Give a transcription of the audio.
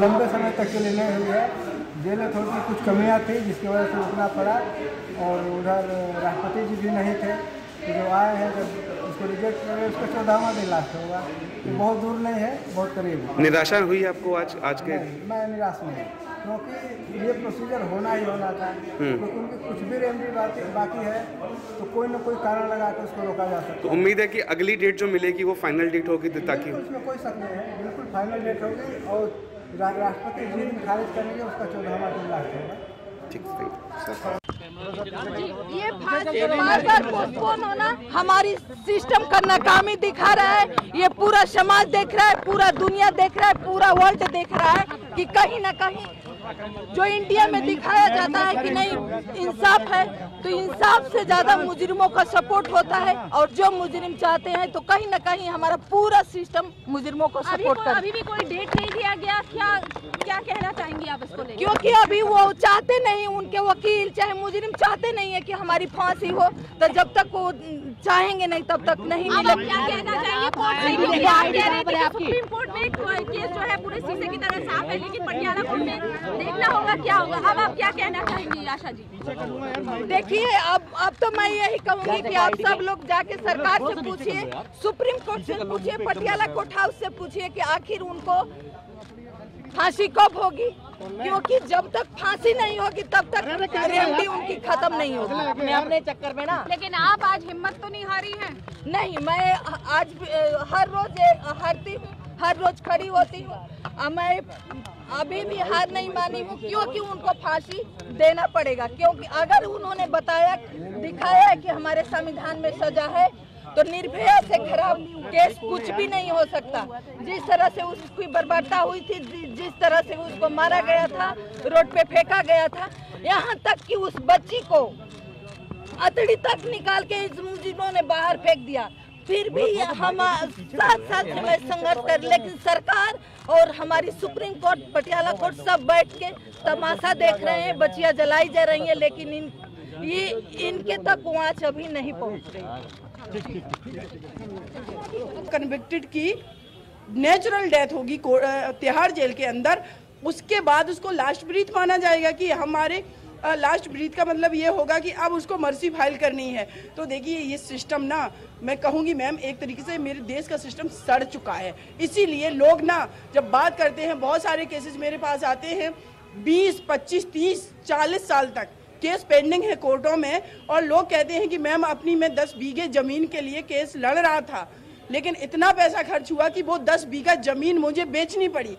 लंबे समय तक के लिए नहीं हुई है। जेल में थोड़ी कुछ कमियाँ थी जिसकी वजह से रुकना पड़ा और उधर राष्ट्रपति जी भी नहीं थे। तो जो आए हैं जब उसको रिजेक्ट करें उसका चौदहवा दिन लास्ट होगा। तो बहुत दूर नहीं है बहुत करीब निराशा हुई आपको आज आज के? मैं निराश नहीं हूँ। क्योंकि ये प्रोसीजर होना ही होना था। क्योंकि उनकी कुछ भी रेमडी बाकी बाकी है तो कोई ना कोई कारण लगा के उसको रोका जा तो सकता है। उम्मीद है कि अगली डेट जो मिलेगी वो फाइनल डेट होगी तो ताकि उसमें कोई शक नहीं है। बिल्कुल फाइनल डेट होगी और राष्ट्रपति जिस दिन खारिज करेंगे उसका चौदहवा दिन लाख होगा। ठीक ये फांसी बार बार पोस्टपोन होना हमारी सिस्टम का नाकामी दिखा रहा है। ये पूरा समाज देख रहा है पूरा दुनिया देख रहा है पूरा वर्ल्ड देख रहा है कि कहीं ना कहीं जो इंडिया में दिखाया जाता है कि नहीं इंसाफ है तो इंसाफ से ज़्यादा मुजरिमों का सपोर्ट होता है और जो मुजरिम चाहते हैं तो कहीं ना कहीं हमारा पूरा सिस्टम मुजरिमों को अभी सपोर्ट को, कर अभी भी कोई डेट नहीं दिया गया क्या क्या कहना चाहेंगी आप इसको लेकर? क्योंकि अभी वो चाहते नहीं उनके वकील चाहे मुजरिम चाहते नहीं है कि हमारी फांसी हो तो जब तक वो चाहेंगे नहीं तब तक नहीं अब आप मिले क्या कहना चाहेंगे? कोर्ट से क्योंकि आप कह रहे थे कि सुप्रीम कोर्ट में एक केस जो है पूरे शीशे की तरह साफ़ है लेकिन पटियाला कोर्ट में देखना होगा क्या होगा। अब आप क्या कहना चाहेंगी आशा जी? देखिए अब अब तो मैं यही कहूँगी कि आप सब लोग जाके सरकार से पूछिए सुप्रीम कोर्ट से पूछिए पटियाला कोर्ट हाउस से पूछिए कि आखिर उनको फांसी कब होगी? क्योंकि जब तक फांसी नहीं होगी तब तक रेमडी उनकी खत्म नहीं होगी। अपने अपने चक्कर में ना लेकिन आप आज हिम्मत तो नहीं हारी हैं। नहीं मैं आज हर रोज हारती हूँ हर रोज खड़ी होती हूँ। मैं अभी भी हार नहीं मानी हूँ। क्योंकि उनको फांसी देना पड़ेगा। क्योंकि अगर उन्होंने बताया, दिखाया कि हमारे संविधान में सजा है तो निर्भया से खराब केस कुछ भी नहीं हो सकता। जिस तरह से उसकी बर्बादता हुई थी जिस तरह से उसको मारा गया था, रोड पे फेंका गया था, यहाँ तक कि उस बच्ची को अतड़ी तक निकाल के इस मुजिबों ने बाहर फेंक दिया। फिर भी हम साथ साथ से मैं संघर्ष कर लेकिन सरकार और हमारी सुप्रीम कोर्ट पटियाला कोर्ट सब बैठ के तमाशा देख रहे हैं बच्चियाँ जलाई जा रही हैं लेकिन इन ये इनके तक आँच अभी नहीं पहुँच रही। कन्विक्टेड की नेचुरल डेथ होगी तिहाड़ जेल के अंदर। उसके बाद उसको लास्ट ब्रीथ माना जाएगा कि हमारे लास्ट ब्रीथ का मतलब ये होगा कि अब उसको मर्सी फ़ाइल करनी है। तो देखिए ये सिस्टम ना मैं कहूँगी मैम एक तरीके से मेरे देश का सिस्टम सड़ चुका है। इसीलिए लोग ना जब बात करते हैं बहुत सारे केसेस मेरे पास आते हैं 20, 25, 30, 40 साल तक केस पेंडिंग है कोर्टों में और लोग कहते हैं कि मैम अपनी मैं 10 बीघे ज़मीन के लिए केस लड़ रहा था लेकिन इतना पैसा खर्च हुआ कि वो 10 बीघा ज़मीन मुझे बेचनी पड़ी।